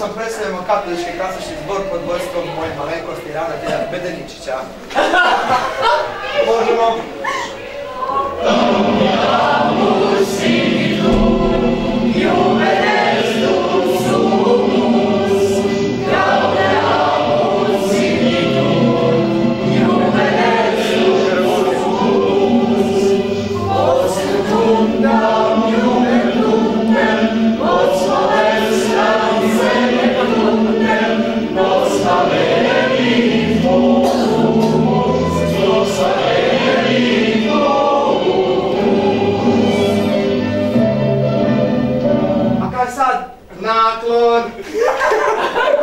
sam predstavljamo katolički klasični zbor pod vojstvom moje malenkosti Rada Djelja Bedeničića. Kasad. Naklon.